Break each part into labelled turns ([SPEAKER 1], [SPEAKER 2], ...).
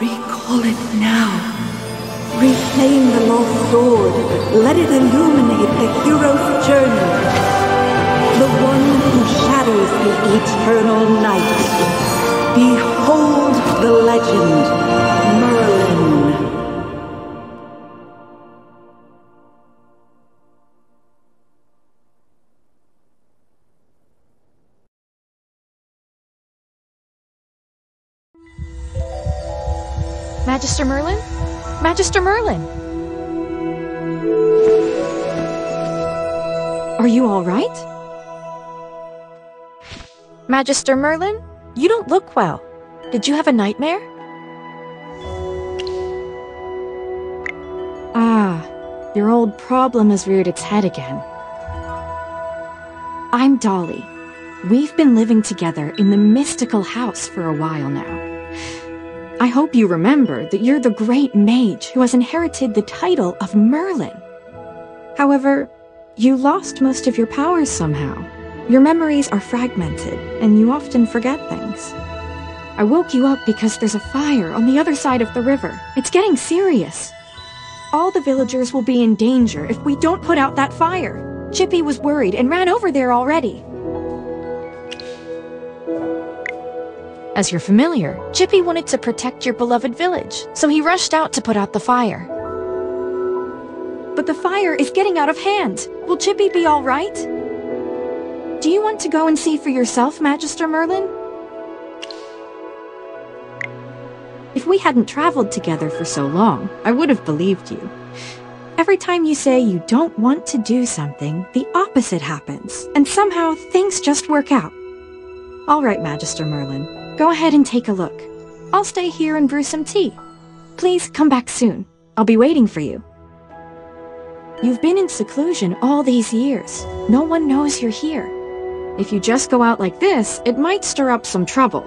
[SPEAKER 1] Recall it now. Reclaim the lost sword. Let it illuminate the hero's journey. The one who shadows the eternal night. Behold the legend, Merlin.
[SPEAKER 2] Magister Merlin? Magister Merlin! Are you all right? Magister Merlin? You don't look well. Did you have a nightmare? Ah, your old problem has reared its head again. I'm Dolly. We've been living together in the mystical house for a while now. I hope you remember that you're the great mage who has inherited the title of Merlin. However, you lost most of your powers somehow. Your memories are fragmented, and you often forget things. I woke you up because there's a fire on the other side of the river. It's getting serious. All the villagers will be in danger if we don't put out that fire. Chippy was worried and ran over there already. As you're familiar, Chippy wanted to protect your beloved village, so he rushed out to put out the fire. But the fire is getting out of hand. Will Chippy be all right? Do you want to go and see for yourself, Magister Merlin? If we hadn't traveled together for so long, I would have believed you. Every time you say you don't want to do something, the opposite happens, and somehow things just work out. All right, Magister Merlin. Go ahead and take a look. I'll stay here and brew some tea. Please come back soon. I'll be waiting for you. You've been in seclusion all these years. No one knows you're here. If you just go out like this, it might stir up some trouble.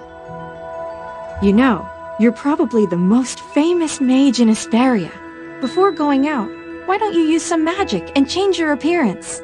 [SPEAKER 2] You know, you're probably the most famous mage in Esperia. Before going out, why don't you use some magic and change your appearance?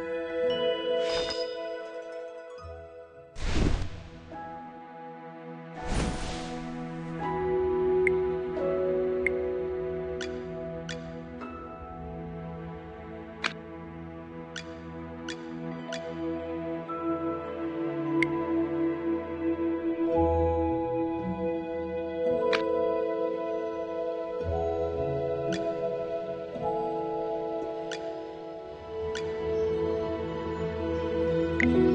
[SPEAKER 3] General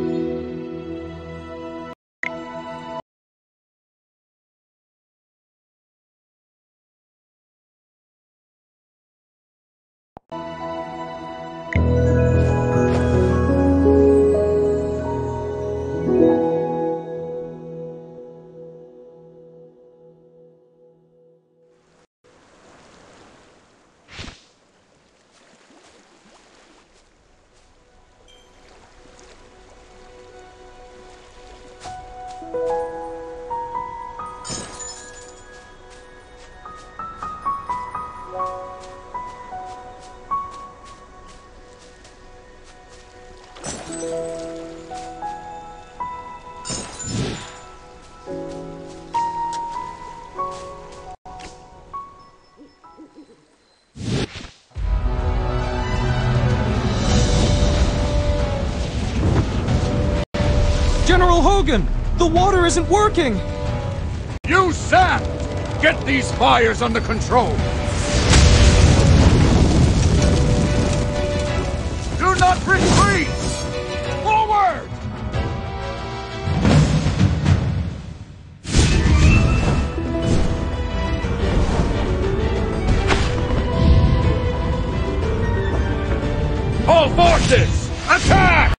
[SPEAKER 3] The water isn't working!
[SPEAKER 4] You sand! Get these fires under control! Do not retreat! Forward! All forces, attack!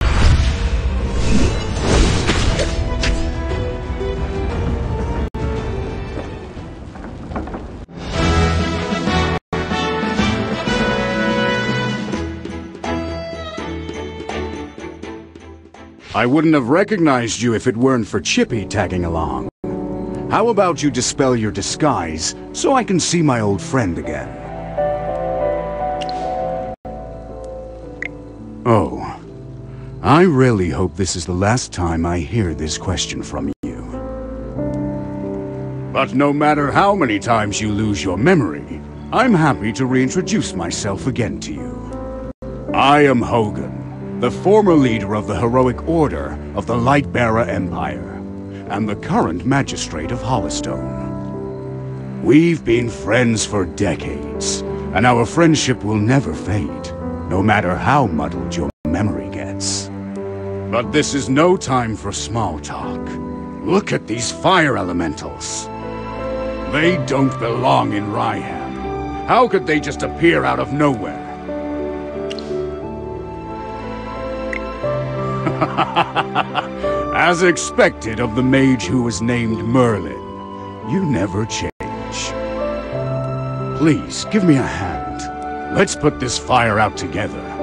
[SPEAKER 5] I wouldn't have recognized you if it weren't for Chippy tagging along. How about you dispel your disguise so I can see my old friend again? Oh. I really hope this is the last time I hear this question from you. But no matter how many times you lose your memory, I'm happy to reintroduce myself again to you. I am Hogan, the former leader of the Heroic Order of the Lightbearer Empire, and the current Magistrate of Hollistone. We've been friends for decades, and our friendship will never fade, no matter how muddled your memory gets. But this is no time for small talk. Look at these fire elementals. They don't belong in Ryham. How could they just appear out of nowhere? As expected of the mage who was named Merlin, you never change. Please, give me a hand. Let's put this fire out together.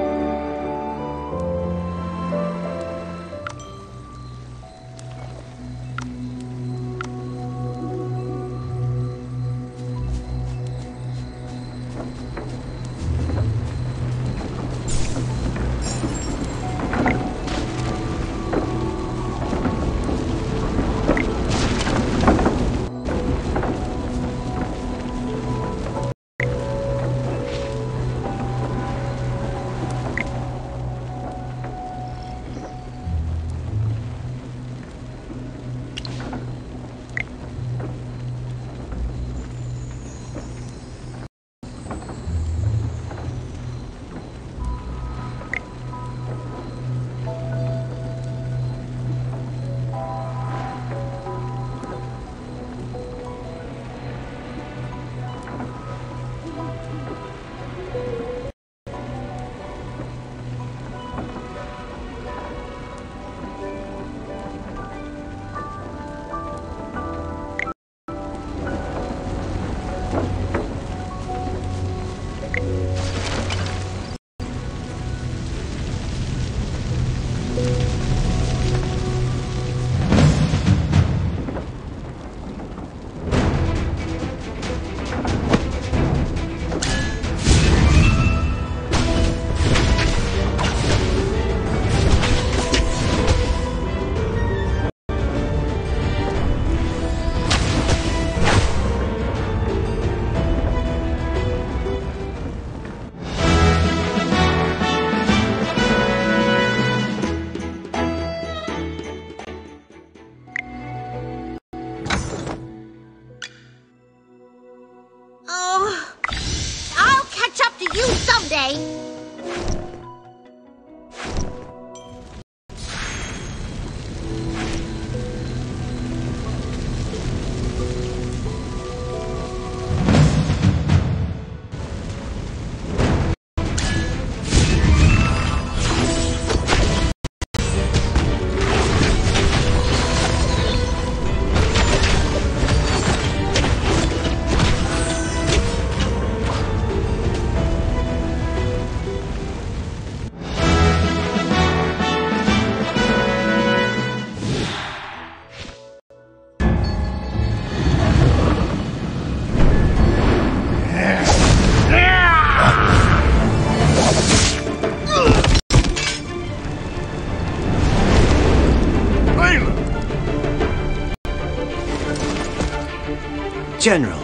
[SPEAKER 6] General.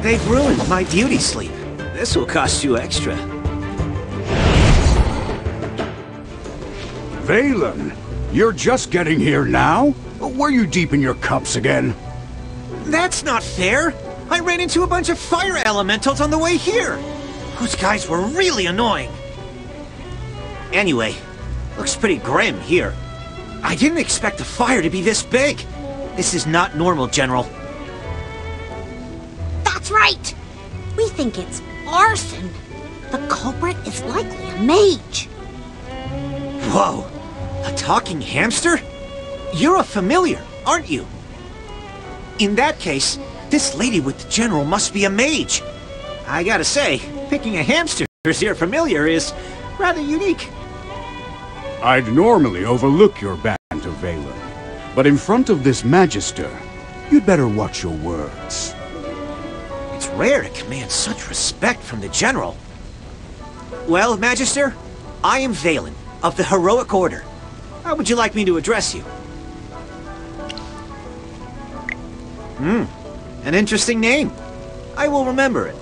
[SPEAKER 6] They've ruined my beauty sleep. This will cost you extra.
[SPEAKER 5] Valen, you're just getting here now? Were you deep in your cups again?
[SPEAKER 6] That's not fair! I ran into a bunch of fire elementals on the way here! Those guys were really annoying. Anyway, looks pretty grim here. I didn't expect the fire to be this big. This is not normal, General.
[SPEAKER 7] That's right. We think it's arson. The culprit is likely a mage.
[SPEAKER 6] Whoa! A talking hamster? You're a familiar, aren't you? In that case, this lady with the general must be a mage. I gotta say, picking a hamster as your familiar is rather unique.
[SPEAKER 5] I'd normally overlook your banter, Valen. But in front of this Magister, you'd better watch your words.
[SPEAKER 6] It's rare to command such respect from the general. Well, Magister, I am Valen, of the Heroic Order. How would you like me to address you? Hmm, an interesting name. I will remember it.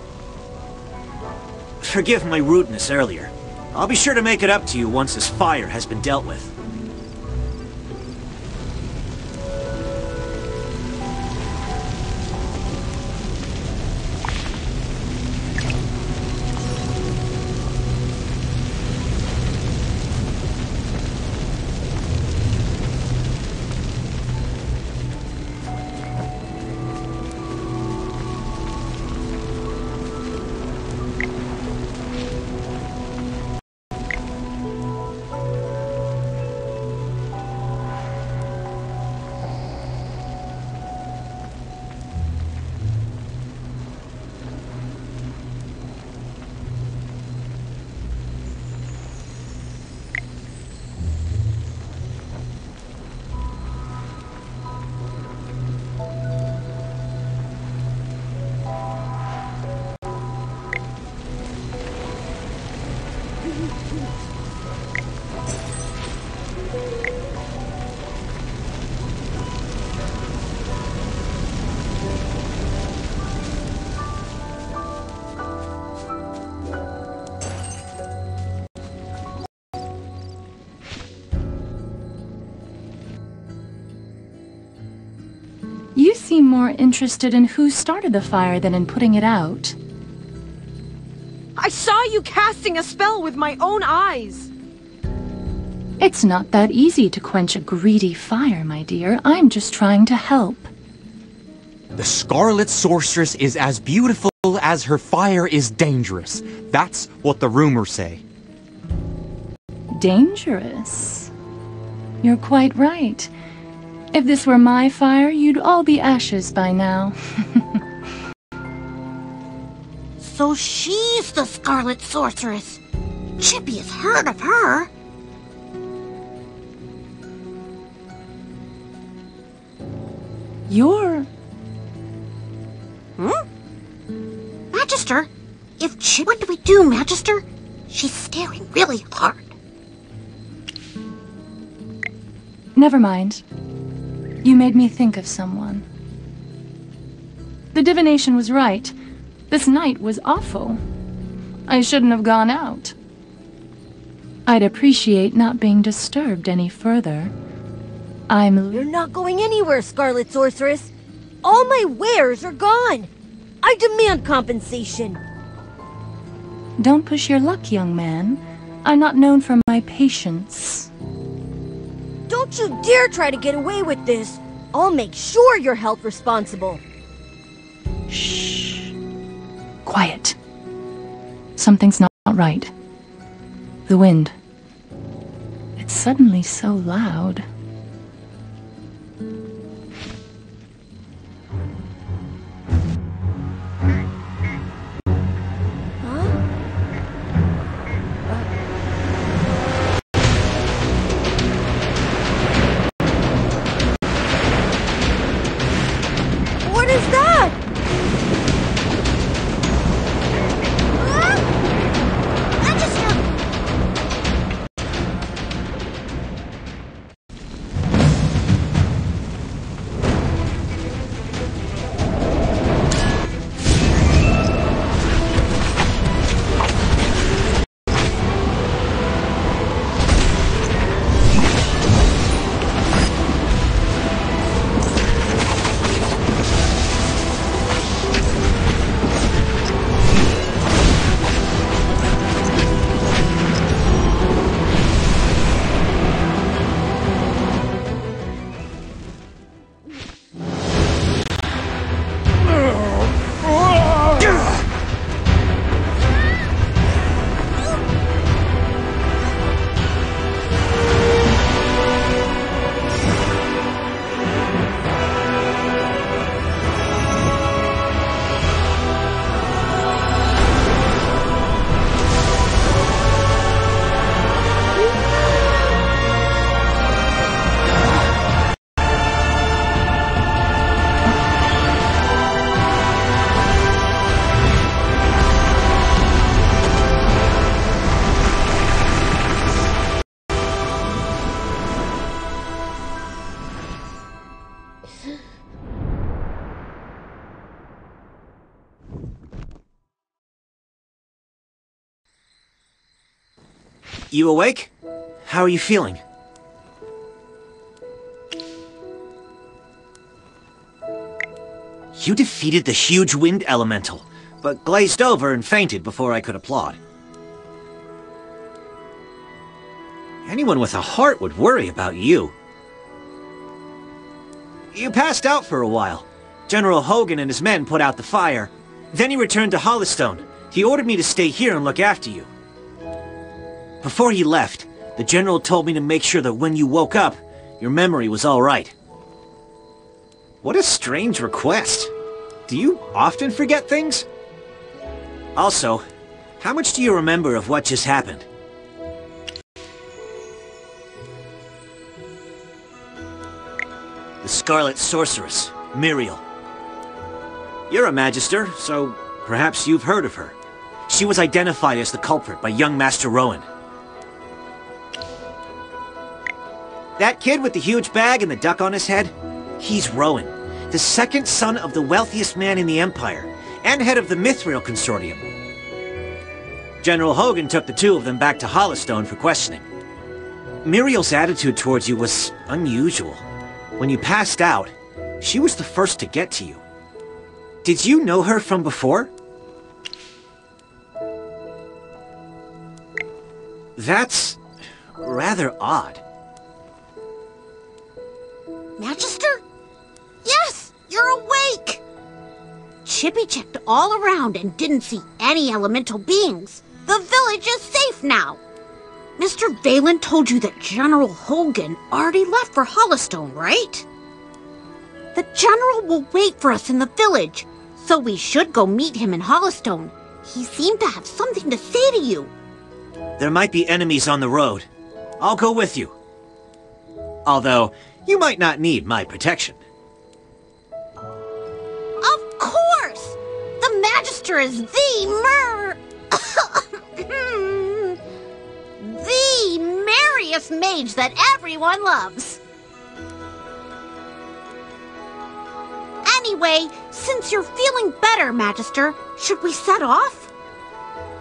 [SPEAKER 6] Forgive my rudeness earlier. I'll be sure to make it up to you once this fire has been dealt with.
[SPEAKER 8] More interested in who started the fire than in putting it out.
[SPEAKER 9] I saw you casting a spell with my own eyes.
[SPEAKER 8] It's not that easy to quench a greedy fire, my dear. I'm just trying to help.
[SPEAKER 10] The Scarlet Sorceress is as beautiful as her fire is dangerous. That's what the rumors say.
[SPEAKER 8] Dangerous? You're quite right. If this were my fire, you'd all be ashes by now.
[SPEAKER 7] So she's the Scarlet Sorceress. Chippy has heard of her.
[SPEAKER 8] You're...
[SPEAKER 7] Hmm? Magister, if Chip... What do we do, Magister? She's staring really hard.
[SPEAKER 8] Never mind. You made me think of someone. The divination was right. This night was awful. I shouldn't have gone out. I'd appreciate not being disturbed any further. I'm...
[SPEAKER 11] You're not going anywhere, Scarlet Sorceress. All my wares are gone. I demand compensation.
[SPEAKER 8] Don't push your luck, young man. I'm not known for my patience.
[SPEAKER 11] Don't you dare try to get away with this. I'll make sure you're held responsible.
[SPEAKER 8] Shh. Quiet. Something's not right. The wind. It's suddenly so loud.
[SPEAKER 6] You awake? How are you feeling? You defeated the huge wind elemental, but glazed over and fainted before I could applaud. Anyone with a heart would worry about you. You passed out for a while. General Hogan and his men put out the fire. Then he returned to Hollystone. He ordered me to stay here and look after you. Before he left, the General told me to make sure that when you woke up, your memory was all right. What a strange request. Do you often forget things? Also, how much do you remember of what just happened? The Scarlet Sorceress, Muriel. You're a Magister, so perhaps you've heard of her. She was identified as the culprit by young Master Rowan. That kid with the huge bag and the duck on his head? He's Rowan, the second son of the wealthiest man in the Empire, and head of the Mithril Consortium. General Hogan took the two of them back to Hollystone for questioning. Muriel's attitude towards you was unusual. When you passed out, she was the first to get to you. Did you know her from before? That's rather odd.
[SPEAKER 7] Magister? Yes, you're awake! Chippy checked all around and didn't see any elemental beings. The village is safe now. Mr. Valen told you that General Hogan already left for Hollystone, right? The General will wait for us in the village, so we should go meet him in Hollystone. He seemed to have something to say to you.
[SPEAKER 6] There might be enemies on the road. I'll go with you. Although, you might not need my protection.
[SPEAKER 7] Of course! The Magister is the mer... the merriest mage that everyone loves. Anyway, since you're feeling better, Magister, should we set off?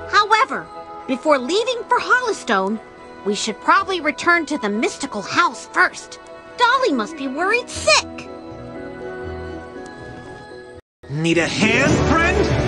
[SPEAKER 7] However, before leaving for Hollystone, we should probably return to the mystical house first. Dolly must be worried sick.
[SPEAKER 6] Need a hand, friend?